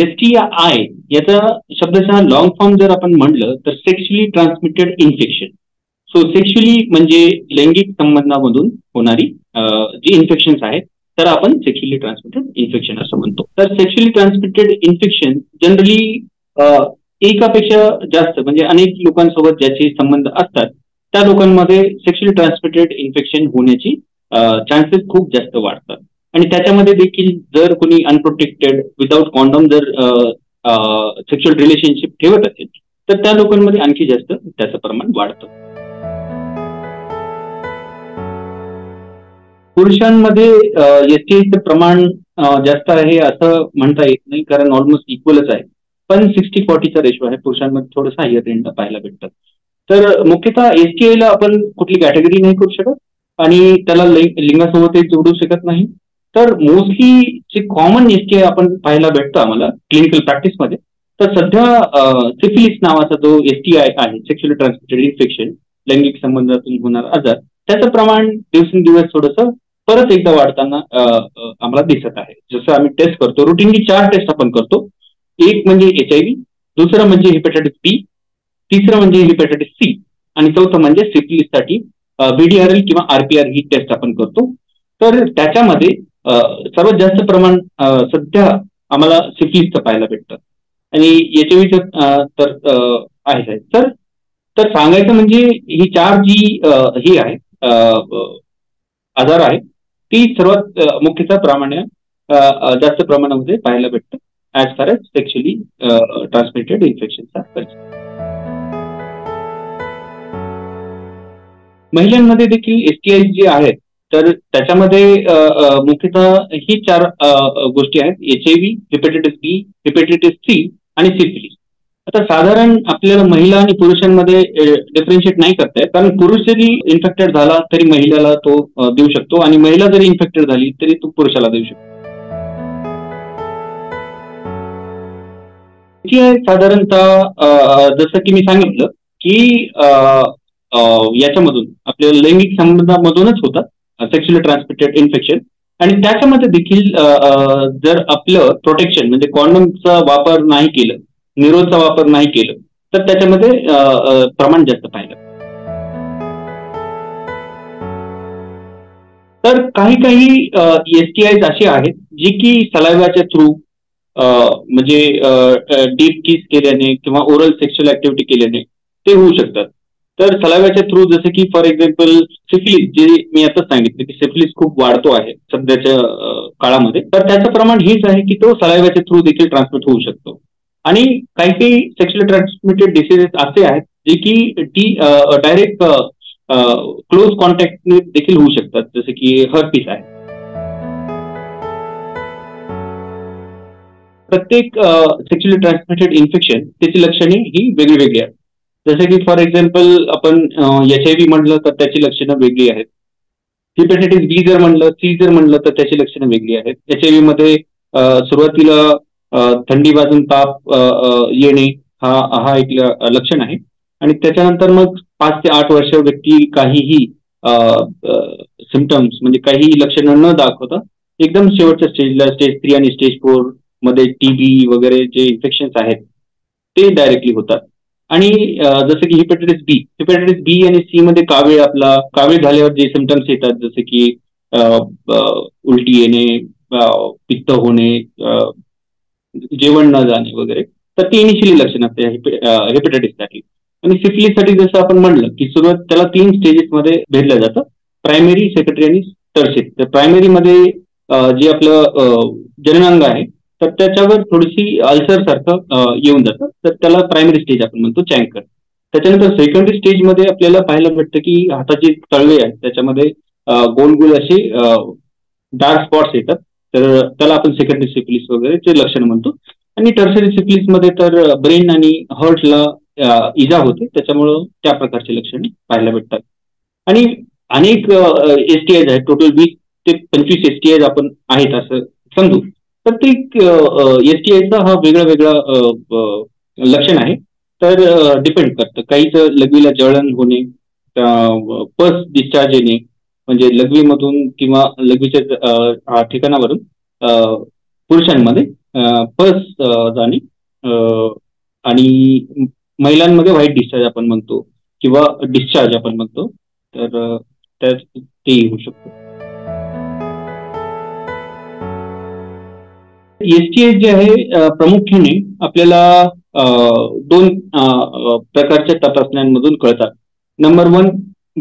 S T I याचा शब्दशः long form जर आपण म्हणलं तर sexually transmitted infection so sexually म्हणजे लैंगिक संबंधामधून होणारी जी इन्फेक्शन आहेत तर आपण सेक्शुअली ट्रान्समिटेड इन्फेक्शन असं म्हणतो. तर सेक्शुअली ट्रान्समिटेड इन्फेक्शन जनरली एकापेक्षा जास्त म्हणजे अनेक लोकांसोबत ज्याचे संबंध असतात त्या लोकांमध्ये सेक्शुअली ट्रान्समिटेड इन्फेक्शन होण्याची चान्सेस खूप जास्त वाढतात. आणि त्याच्यामध्ये देखील जर कोणी अनप्रोटेक्टेड विदाऊट कॉन्डम जर सेक्शुअल रिलेशनशिप ठेवत असेल तर त्या लोकांमध्ये आणखी जास्त त्याचं प्रमाण वाढतं. पुरुषांमध्ये एसटीचं प्रमाण जास्त आहे असं म्हणता येत नाही कारण ऑलमोस्ट इक्वलच आहे. पण सिक्स्टी फॉर्टीचा रेशो आहे पुरुषांमध्ये थोडंसं हायर रेंट पाहायला भेटतं. तर मुख्यतः एसटीआयला आपण कुठली कॅटेगरी नाही करू शकत आणि त्याला लिंगासोबतही जोडू शकत नाही. तर मोस्टली जे कॉमन एस टी आय आपण पाहायला भेटतं आम्हाला क्लिनिकल प्रॅक्टिसमध्ये तर सध्या सिफिलिस नावाचा जो एसटीआय आहे सेक्शुअली ट्रान्समिटेड इन्फेक्शन लैंगिक संबंधातून होणार आजार त्याचं प्रमाण दिवसेंदिवस थोडंसं परत एकदा वाढताना आम्हाला दिसत आहे. जसं आम्ही टेस्ट करतो रुटीनली चार टेस्ट आपण करतो. एक म्हणजे एच आय व्ही दुसरं म्हणजे हिपॅटायटिस बी तिसरं म्हणजे हिपॅटायटिस सी आणि चौथं म्हणजे सिफिलिससाठी बीडीआरएल किंवा आरपीआर ही टेस्ट आपण करतो. तर त्याच्यामध्ये सर्वात जास्त प्रमाण सध्या आम्हाला सिटीजचं पाहायला भेटतं. आणि एच तर आहे तर तर सांगायचं म्हणजे ही चार जी ही आहे आजार आहे ती सर्वात मुख्यतः प्रामाण्य जास्त प्रमाणामध्ये पाहायला भेटतं as far as sexually transmitted infection महिलांमध्ये देखील एसटीआय जे आहेत तर त्याच्यामध्ये मुख्यतः ही चार गोष्टी आहेत. H I V hepatitis B hepatitis C आणि सिफिलिस आता साधारण आपल्याला महिला आणि पुरुषांमध्ये डिफरेन्शिएट नाही करता येत. कारण पुरुष जरी इन्फेक्टेड झाला तरी महिलेला तो देऊ शकतो. आणि महिला जरी इन्फेक्टेड झाली तरी तो पुरुषाला देऊ शकतो. साधारणतः जसं की मी सांगितलं की याच्यामधून आपल्या लैंगिक संबंधामधूनच होतात सेक्शुअली ट्रान्समिटेड इन्फेक्शन आणि त्याच्यामध्ये देखील uh, uh, जर आपलं प्रोटेक्शन म्हणजे कॉन्डमचा वापर नाही केलं निरोधचा वापर नाही केलं तर त्याच्यामध्ये uh, प्रमाण जास्त पाहिलं. तर काही काही एस टी आय अशी आहेत जी की सलायवाच्या थ्रू म्हणजे डीप किस केल्याने किंवा ओरल सेक्शुअल ऍक्टिव्हिटी केल्याने ते होऊ शकतात. तर सलाव्याच्या थ्रू जसं की फॉर एक्झाम्पल सिफिलिस जे मी आता सांगितलं की सिफिलिस खूप वाढतो आहे सध्याच्या काळामध्ये तर त्याचं प्रमाण हेच आहे की तो सलाव्याच्या थ्रू देखील ट्रान्समिट होऊ शकतो. आणि काही काही सेक्शुअल ट्रान्समिटेड डिसीजेस असे आहेत जे की टी डायरेक्ट क्लोज कॉन्टॅक्ट देखील होऊ शकतात जसे की हर्पीस आहे. प्रत्येक सेक्शुअली ट्रान्समिटेड इन्फेक्शन त्याची लक्षणे ही वेगळी वेगळी आहेत. जसे की फॉर एक्झाम्पल आपण एच आय व्ही म्हणलं तर त्याची लक्षणं वेगळी आहेत. हिपेटायटिस बी जर म्हणलं सी जर म्हणलं तर त्याची लक्षणं वेगळी आहेत. एच आय व्ही मध्ये सुरुवातीला थंडी बाजून ताप येणे हा हा एक लक्षण आहे. आणि त्याच्यानंतर मग पाच ते आठ वर्ष व्यक्ती काहीही सिमटम्स म्हणजे काहीही लक्षणं न दाखवता एकदम शेवटच्या स्टेजला स्टेज थ्री आणि स्टेज फोरमध्ये टीबी वगैरे जे इन्फेक्शन आहेत ते डायरेक्टली होतात. आणि जसं की हिपेटायटिस बी हिपेटायटिस बी आणि सी मध्ये कावीळ आपला कावीळ झाल्यावर जे सिमटम्स येतात जसे की उलटी येणे पित्त होणे जेवण न जाणे वगैरे तर ती इनिशियली लक्षण असते हेपेटायटिससाठी आणि सिफिलिससाठी जसं आपण म्हणलं की सुरुवात त्याला तीन स्टेजेसमध्ये भेटलं जातं. प्रायमरी सेक्रेटरी आणि टर्शिप तर प्रायमरीमध्ये जे आपलं जननांग आहे तर त्याच्यावर थोडीशी अल्सर सारखं येऊन जातं. तर त्याला प्रायमरी स्टेज आपण म्हणतो चँकर त्याच्यानंतर सेकंडरी स्टेजमध्ये आपल्याला पाहायला भेटतं की हाताची तळवे आहेत. त्याच्यामध्ये गोल गोल असे डार्क स्पॉट्स येतात. तर त्याला आपण सेकंडरी सिफिलिस वगैरे लक्षण म्हणतो. आणि टर्सरी सिफिलिसमध्ये तर ब्रेन आणि हर्टला इजा होते. त्याच्यामुळं त्या प्रकारचे लक्षणे पाहायला भेटतात. आणि अनेक एस टी आहेत. टोटल वीस ते पंचवीस एस टी आपण आहेत असं समजू. प्रत्येक एस टी आयचा हा वेगळा वेगळा लक्षण आहे. तर डिपेंड करतं. काहीच लघवीला जळण होणे पस डिस्चार्ज येणे म्हणजे लघवीमधून किंवा लघवीच्या ठिकाणावरून पुरुषांमध्ये पस जाणे आणि महिलांमध्ये व्हाईट डिस्चार्ज आपण म्हणतो किंवा डिस्चार्ज आपण म्हणतो. तर ते होऊ शकतो. एसटीएस जे आहे प्रामुख्याने आपल्याला दोन प्रकारच्या तपासण्यांमधून कळतात. नंबर वन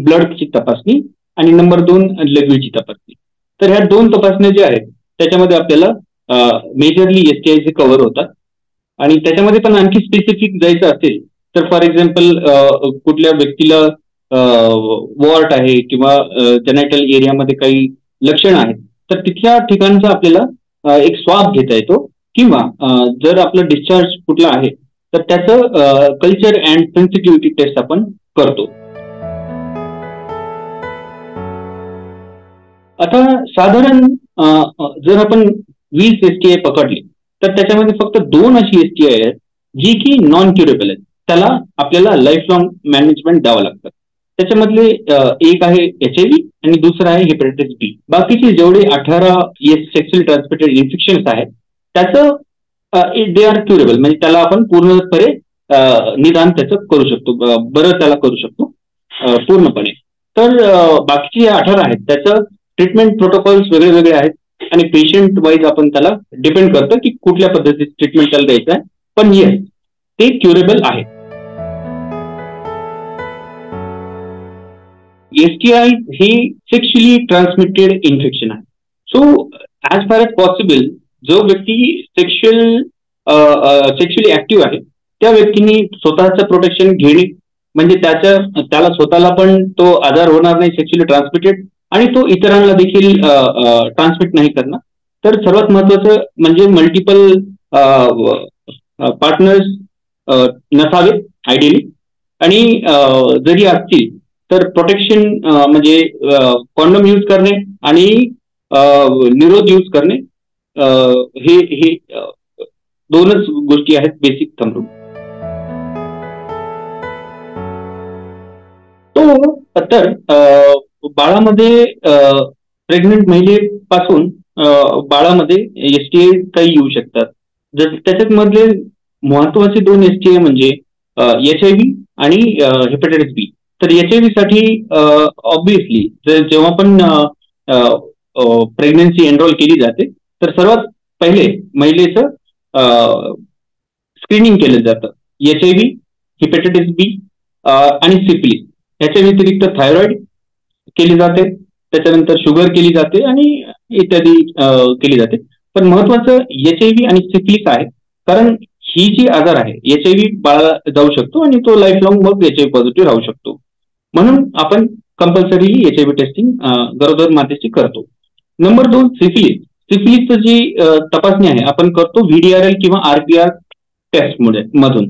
ब्लडची तपासणी आणि नंबर दोन लघवीची तपासणी. तर ह्या दोन तपासण्या ज्या आहेत त्याच्यामध्ये आपल्याला मेजरली एसटीआय कव्हर होतात. आणि त्याच्यामध्ये पण आणखी स्पेसिफिक जायचं असेल तर फॉर एक्झाम्पल कुठल्या व्यक्तीला वॉर्ट आहे किंवा जेनायटल एरियामध्ये काही लक्षण आहेत तर तिथल्या ठिकाणचा आपल्याला एक स्वाब घेता येतो. किंवा जर आपलं डिस्चार्ज कुठला आहे तर त्याचं कल्चर अँड सेन्सिटिव्हिटी टेस्ट आपण करतो. आता साधारण जर आपण वीस एस टी आय तर त्याच्यामध्ये फक्त दोन अशी एस टी आय आहेत जी की नॉन क्युरेबल आहेत. त्याला आपल्याला लाईफ लॉंग मॅनेजमेंट द्यावं लागतं. त्याच्यामधले एक आहे एच आय व्ही आणि दुसरं आहे हेपेटायटिस बी बाकीचे जेवढे अठरा एस सेक्शुअल ट्रान्समिटेड इन्फेक्शन आहेत त्याचं दे आर क्युरेबल म्हणजे त्याला आपण पूर्णपणे निदान त्याचं करू शकतो. बरं त्याला करू शकतो पूर्णपणे. तर बाकीचे अठरा आहेत त्याचं ट्रीटमेंट प्रोटोकॉल्स वेगळे वेगळे आहेत आणि पेशंट वाईज आपण त्याला डिपेंड करतो की कुठल्या पद्धतीत ट्रीटमेंट त्याला द्यायचं आहे. पण येस ते क्युरेबल आहे. एसटीआय हे सेक्शुअली ट्रान्समिटेड इन्फेक्शन आहे. So as far as possible जो व्यक्ती सेक्शुअल सेक्शुअली ऍक्टिव्ह आहे त्या व्यक्तीने स्वतःचं प्रोटेक्शन घेणे म्हणजे त्याच्या त्याला स्वतःला पण तो आजार होणार नाही सेक्शुअली ट्रान्समिटेड आणि तो इतरांना देखील ट्रान्समिट नाही करणार. तर सर्वात महत्वाचं म्हणजे मल्टिपल पार्टनर्स नसावेत आयडियली आणि जरी असतील तर प्रोटेक्शन म्हणजे कॉन्डम यूज करणे आणि निरोध यूज करणे हे हे दोनच गोष्टी आहेत बेसिक थमरून तो तर बाळामध्ये प्रेग्नेंट महिलेपासून बाळामध्ये एसटीए काही येऊ शकतात. जर त्याच्यात मधले महत्त्वाचे दोन एसटीए म्हणजे एच आय व्ही आणि हेपेटायटिस बी तर एच साठी ऑब्विसली जेव्हा पण प्रेग्नन्सी एनरोल केली जाते तर सर्वात पहिले महिलेचं स्क्रीनिंग केलं जातं. H I V hepatitis B आणि सिपली ह्याच्या व्यतिरिक्त थायरॉइड केली जाते त्याच्यानंतर शुगर केली जाते आणि इत्यादी केली जाते. पण महत्वाचं एच आय व्ही आणि सिफिलिस आहे कारण ही जी आजार आहे एच आय व्ही बाळा जाऊ शकतो आणि तो लाईफ लॉंग मग एच आय पॉझिटिव्ह राहू शकतो. म्हणून आपण compulsory H I V testing गरोदर मातेची करतो. नंबर दोन सिफिलिस सिफिलिसचं जी तपासणी आहे आपण करतो व्हीडीआरएल किंवा आरपीआर टेस्ट मधून.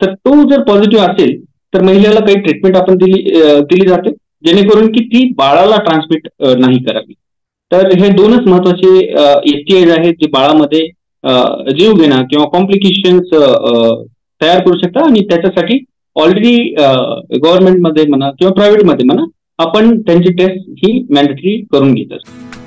तर तो जर पॉझिटिव्ह असेल तर महिलेला काही ट्रीटमेंट आपण दिली दिली जाते जेणेकरून की ती बाळाला ट्रान्समिट नाही करावी. तर हे दोनच महत्त्वाचे आय आहेत जे बाळामध्ये जीव घेणं किंवा कॉम्प्लिकेशन्स तयार करू शकता आणि त्याच्यासाठी ऑलरेडी गव्हर्नमेंटमध्ये uh, म्हणा किंवा प्रायव्हेटमध्ये म्हणा आपण त्यांची टेस्ट ही मॅन्डेटरी करून घेत असतो.